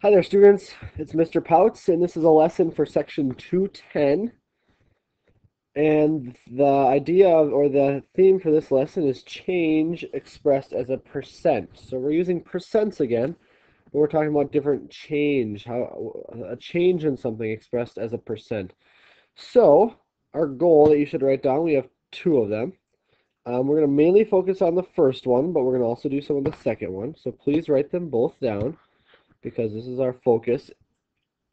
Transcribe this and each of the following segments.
Hi there, students. It's Mr. Pautz, and this is a lesson for section 210. And the idea of, or the theme for this lesson is change expressed as a percent. So we're using percents again, but we're talking about different change, how a change in something expressed as a percent. So our goal that you should write down, we have two of them. Um, we're going to mainly focus on the first one, but we're going to also do some of the second one. So please write them both down because this is our focus.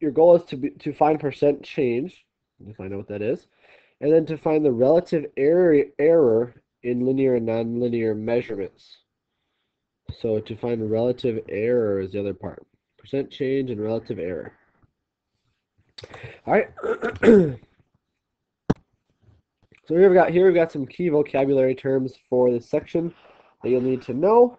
Your goal is to be, to find percent change, if I know what that is, and then to find the relative error error in linear and nonlinear measurements. So to find relative error is the other part. Percent change and relative error. All right. So here we've got here we've got some key vocabulary terms for this section that you'll need to know.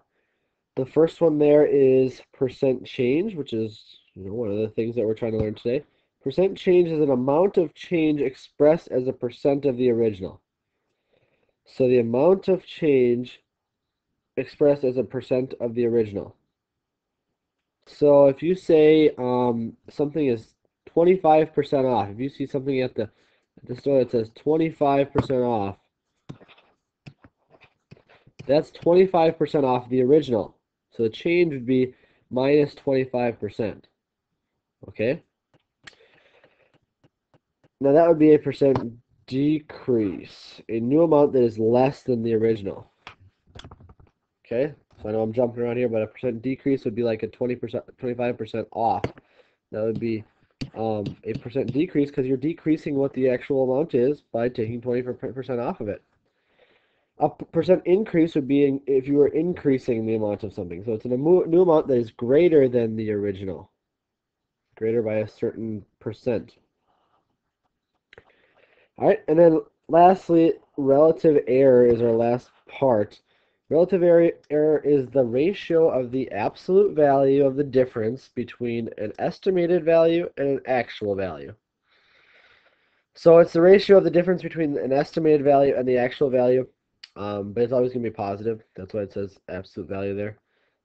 The first one there is percent change, which is you know one of the things that we're trying to learn today. Percent change is an amount of change expressed as a percent of the original. So the amount of change expressed as a percent of the original. So if you say um, something is 25% off, if you see something at the at the store that says 25% off. That's 25% off the original. So the change would be minus 25%. Okay? Now that would be a percent decrease, a new amount that is less than the original. Okay? So I know I'm jumping around here, but a percent decrease would be like a 20%, 25% off. That would be um, a percent decrease because you're decreasing what the actual amount is by taking 20% off of it. A percent increase would be if you were increasing the amount of something. So it's a new amount that is greater than the original, greater by a certain percent. All right, and then lastly, relative error is our last part. Relative error is the ratio of the absolute value of the difference between an estimated value and an actual value. So it's the ratio of the difference between an estimated value and the actual value, um, but it's always going to be positive. That's why it says absolute value there.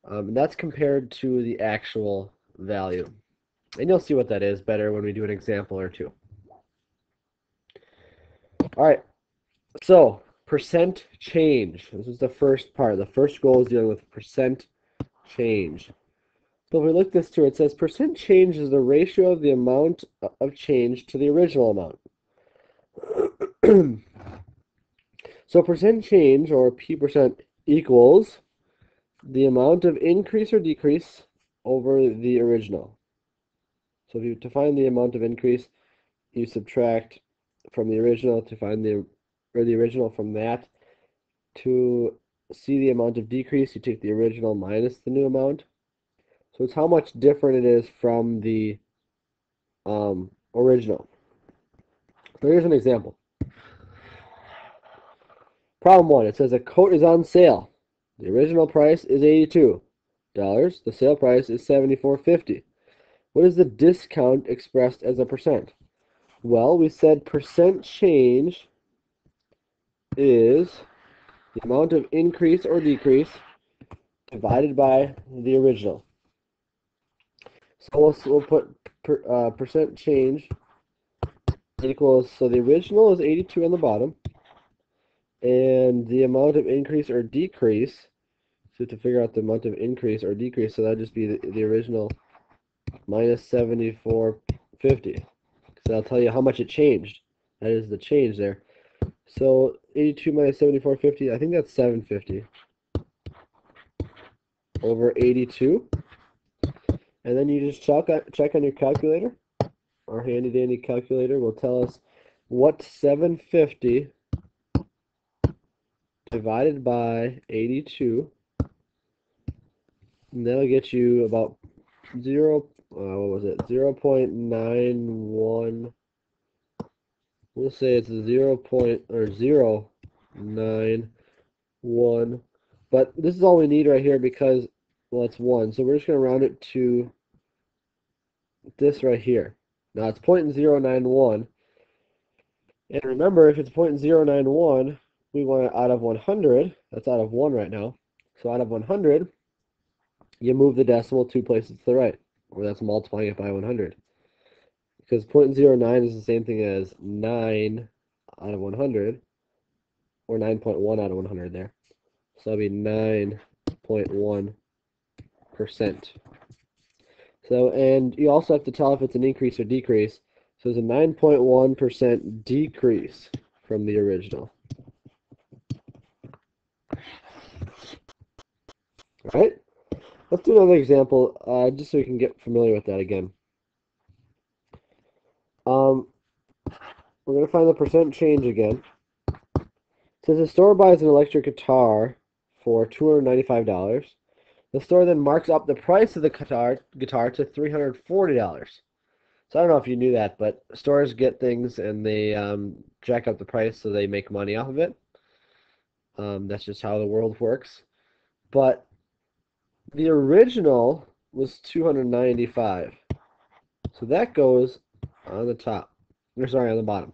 Um, and that's compared to the actual value. And you'll see what that is better when we do an example or two. All right, so percent change. This is the first part. The first goal is dealing with percent change. So if we look this through, it says percent change is the ratio of the amount of change to the original amount. so percent change, or P percent, equals the amount of increase or decrease over the original. So if you to find the amount of increase, you subtract from the original to find the or the original from that. To see the amount of decrease, you take the original minus the new amount. So it's how much different it is from the um, original. So here's an example. Problem one, it says a coat is on sale. The original price is $82. The sale price is $74.50. What is the discount expressed as a percent? Well, we said percent change is the amount of increase or decrease divided by the original. So we'll, put per, uh, percent change equals, so the original is 82 on the bottom, and the amount of increase or decrease, so to figure out the amount of increase or decrease, so that'd just be the, the original minus 74.50. So that'll tell you how much it changed. That is the change there. So 82 minus 7450, I think that's 750 over 82. And then you just check, check on your calculator. Our handy dandy calculator will tell us what 750 divided by 82 and that'll get you about 0 uh, what was it? 0 0.91 we'll say it's 0 point or 0 9 1 but this is all we need right here because well it's 1 so we're just going to round it to this right here. Now it's 0.091 and remember if it's 0.091 we want out of 100 that's out of 1 right now so out of 100 you move the decimal two places to the right or that's multiplying it by 100. Because 0.09 is the same thing as 9 out of 100, or 9.1 out of 100 there. So that'd be 9.1%. So, and you also have to tell if it's an increase or decrease. So it's a 9.1% decrease from the original. Right, let's do another example, uh, just so we can get familiar with that again. Um, we're going to find the percent change again. Since the store buys an electric guitar for $295, the store then marks up the price of the guitar, guitar to $340. So I don't know if you knew that, but stores get things and they um, jack up the price so they make money off of it. Um, that's just how the world works. But the original was 295. So that goes on the top. Or sorry, on the bottom.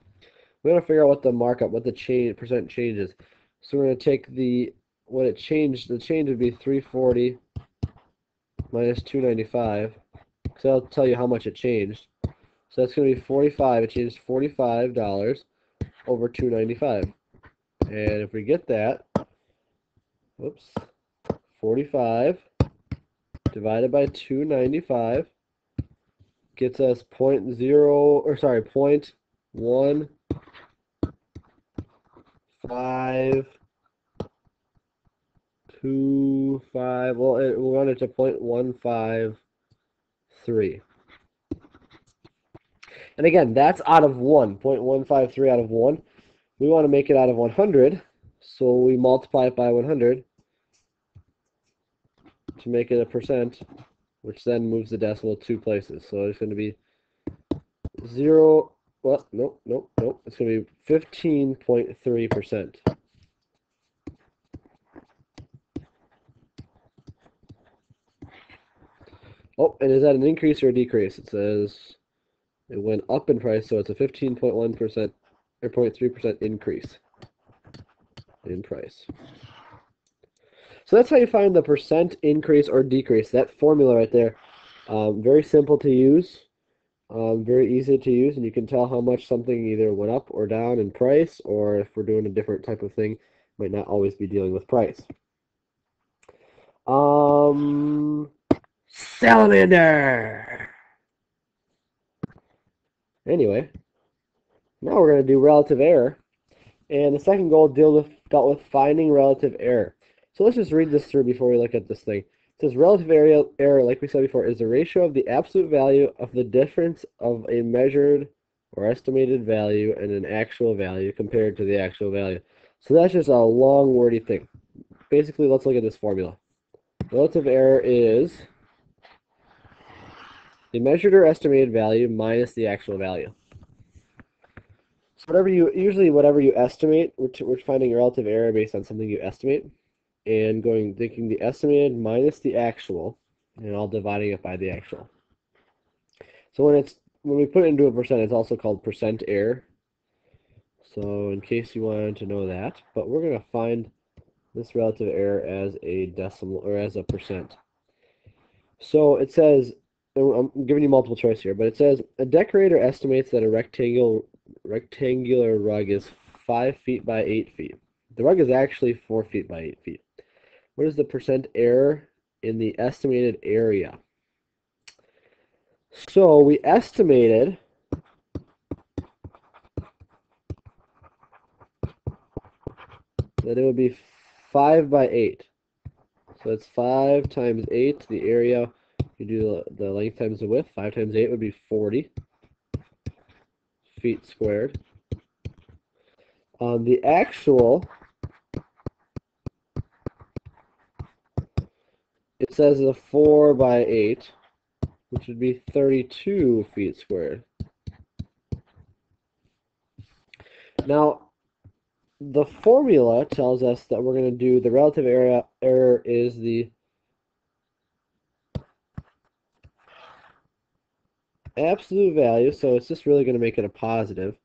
We want to figure out what the markup, what the change percent change is. So we're going to take the what it changed. The change would be 340 minus 295. Because I'll tell you how much it changed. So that's going to be 45. It changed $45 over 295. And if we get that, whoops, 45 divided by 295 gets us point zero or sorry point one five two five well it, we'll run it to point one five three. And again that's out of one point one five three out of one. We want to make it out of 100 so we multiply it by 100 to make it a percent, which then moves the decimal two places. So it's going to be 0, well, nope, nope, nope. It's going to be 15.3%. Oh, and is that an increase or a decrease? It says it went up in price, so it's a 15.1% or 0.3% increase in price. So that's how you find the percent increase or decrease. That formula right there, um, very simple to use, um, very easy to use, and you can tell how much something either went up or down in price, or if we're doing a different type of thing, might not always be dealing with price. Um, salamander. Anyway, now we're going to do relative error. And the second goal with, dealt with finding relative error. So let's just read this through before we look at this thing. It says relative area, error, like we said before, is the ratio of the absolute value of the difference of a measured or estimated value and an actual value compared to the actual value. So that's just a long wordy thing. Basically, let's look at this formula. Relative error is the measured or estimated value minus the actual value. So whatever you, usually whatever you estimate, we're, we're finding relative error based on something you estimate and going taking the estimated minus the actual and all dividing it by the actual. So when it's when we put it into a percent, it's also called percent error. So in case you wanted to know that, but we're going to find this relative error as a decimal or as a percent. So it says, I'm giving you multiple choice here, but it says a decorator estimates that a rectangular rectangular rug is five feet by eight feet. The rug is actually four feet by eight feet. What is the percent error in the estimated area? So we estimated that it would be 5 by 8. So it's 5 times 8, the area, you do the, length times the width, 5 times 8 would be 40 feet squared. Um, the actual says a 4 by 8, which would be 32 feet squared. Now, the formula tells us that we're going to do the relative area error is the absolute value, so it's just really going to make it a positive,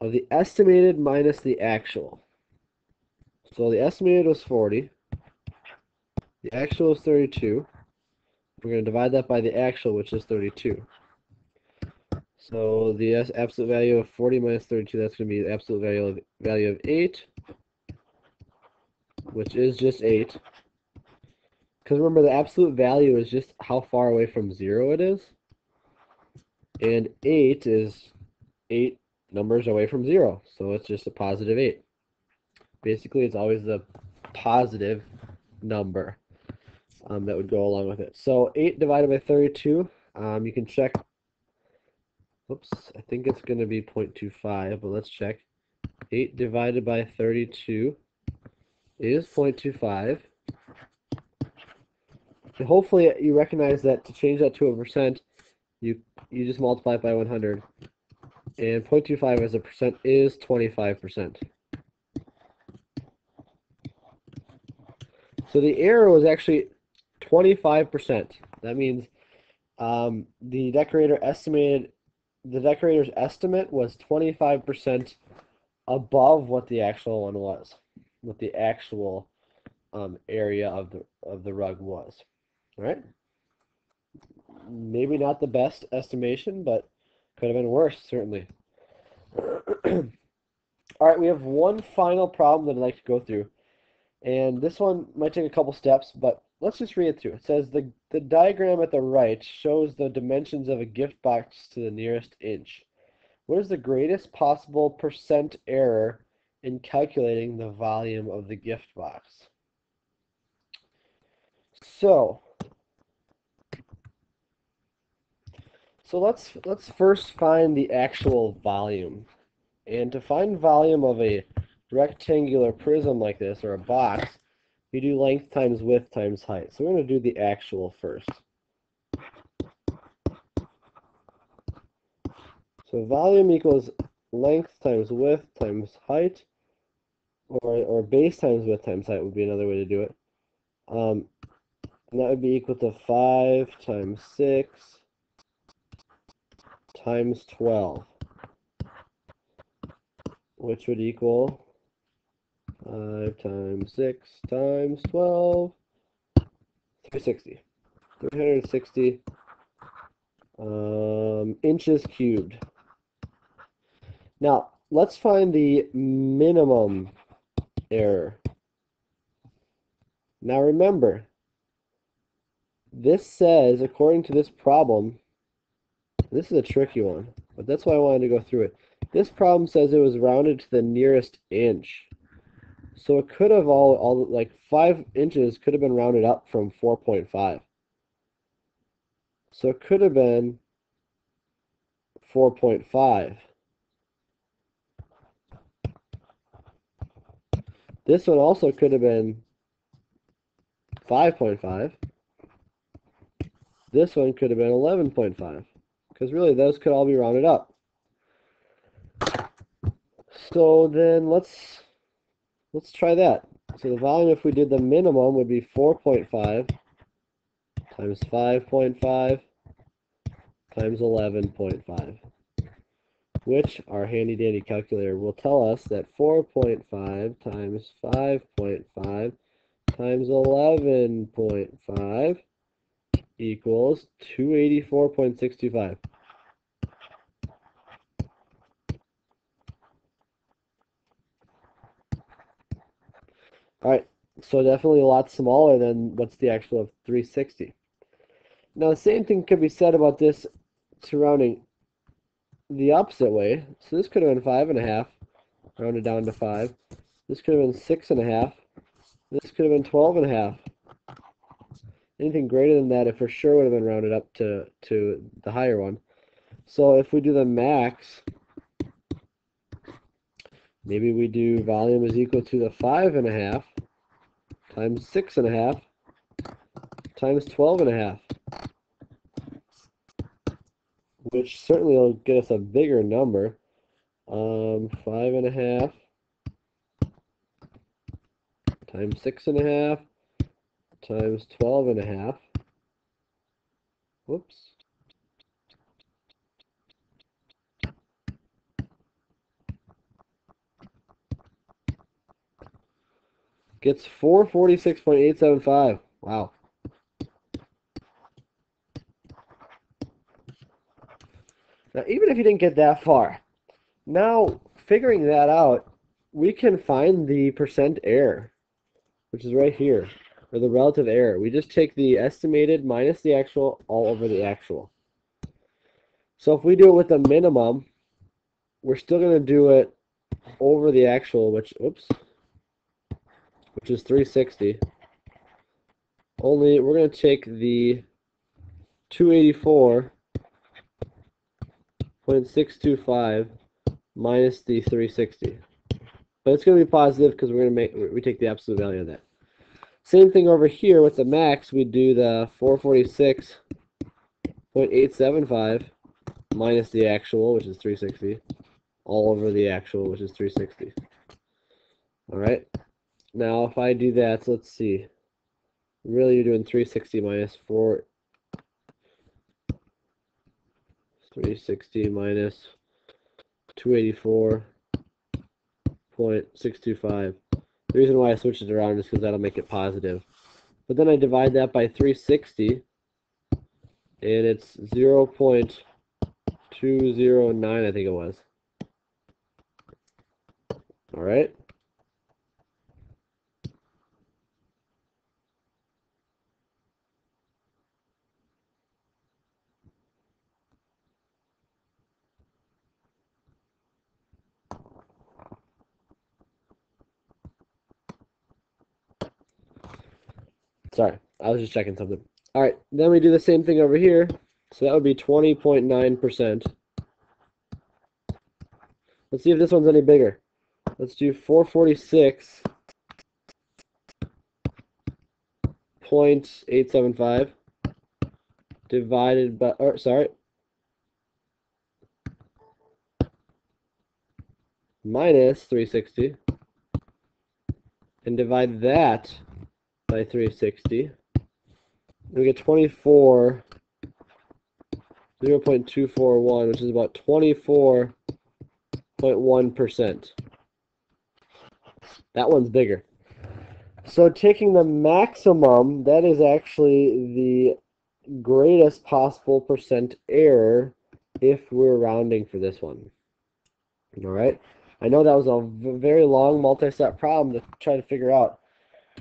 of the estimated minus the actual. So the estimated was 40. The actual is 32. we're going to divide that by the actual, which is 32. So the absolute value of 40 minus 32, that's going to be the absolute value of, value of 8, which is just 8. Because remember, the absolute value is just how far away from 0 it is. And 8 is 8 numbers away from 0, so it's just a positive 8. Basically, it's always the positive number um, that would go along with it. So 8 divided by 32, um, you can check Oops, I think it's going to be 0.25, but let's check. 8 divided by 32 is 0.25. So hopefully you recognize that to change that to a percent, you you just multiply it by 100. And 0.25 as a percent is 25%. So the error was actually 25%. That means um, the decorator estimated the decorator's estimate was 25% above what the actual one was, what the actual um, area of the of the rug was. All right. Maybe not the best estimation, but could have been worse, certainly. All right, we have one final problem that I'd like to go through. And this one might take a couple steps, but let's just read it through. It says the, the diagram at the right shows the dimensions of a gift box to the nearest inch. What is the greatest possible percent error in calculating the volume of the gift box? So, so let's let's first find the actual volume. And to find volume of a rectangular prism like this, or a box, we do length times width times height. So we're going to do the actual first. So volume equals length times width times height, or, or base times width times height would be another way to do it. Um, and that would be equal to 5 times 6 times 12, which would equal 5 times 6 times 12, 360. 360 um, inches cubed. Now, let's find the minimum error. Now remember, this says, according to this problem, this is a tricky one, but that's why I wanted to go through it. This problem says it was rounded to the nearest inch. So it could have all, all like 5 inches could have been rounded up from 4.5. So it could have been 4.5. This one also could have been 5.5. This one could have been 11.5. Because really, those could all be rounded up. So then let's Let's try that. So the volume, if we did the minimum, would be 4.5 times 5.5 times 11.5, which our handy dandy calculator will tell us that 4.5 times 5.5 times 11.5 equals 284.65. All right, so definitely a lot smaller than what's the actual of 360. Now the same thing could be said about this surrounding the opposite way. So this could have been five and a half, rounded down to five. This could have been six and a half. This could have been twelve and a half. Anything greater than that, it for sure would have been rounded up to, to the higher one. So if we do the max, maybe we do volume is equal to the five and a half times six and a half times 12 and a half, which certainly will get us a bigger number. Um, five and a half times six and a half times 12 and a half. Whoops. Gets 446.875. Wow. Now, even if you didn't get that far, now figuring that out, we can find the percent error, which is right here, or the relative error. We just take the estimated minus the actual all over the actual. So if we do it with the minimum, we're still going to do it over the actual, which, oops, which is 360. Only we're going to take the 284.625 minus the 360. But it's going to be positive because we're going to make we take the absolute value of that. Same thing over here with the max. We do the 446.875 minus the actual, which is 360, all over the actual, which is 360. All right. Now, if I do that, let's see. Really, you're doing 360 minus 4. 360 minus 284.625. The reason why I switched it around is because that'll make it positive. But then I divide that by 360, and it's 0. 209, I think it was. All right. Sorry, I was just checking something. All right, then we do the same thing over here. So that would be 20.9%. Let's see if this one's any bigger. Let's do 446.875 divided by, or sorry, minus 360 and divide that by 360. We get 24 0.241, which is about 24.1%. That one's bigger. So taking the maximum, that is actually the greatest possible percent error if we're rounding for this one. All right. I know that was a very long multi-step problem to try to figure out.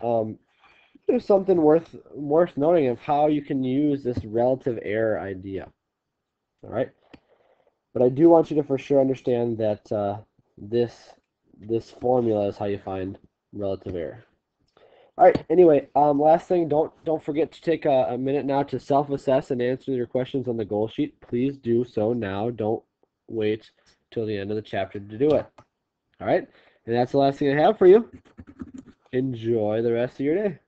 Um, there's something worth worth noting of how you can use this relative error idea. All right. But I do want you to for sure understand that uh, this this formula is how you find relative error. All right. Anyway, um, last thing, don't don't forget to take a, a minute now to self-assess and answer your questions on the goal sheet. Please do so now. Don't wait till the end of the chapter to do it. All right. And that's the last thing I have for you. Enjoy the rest of your day.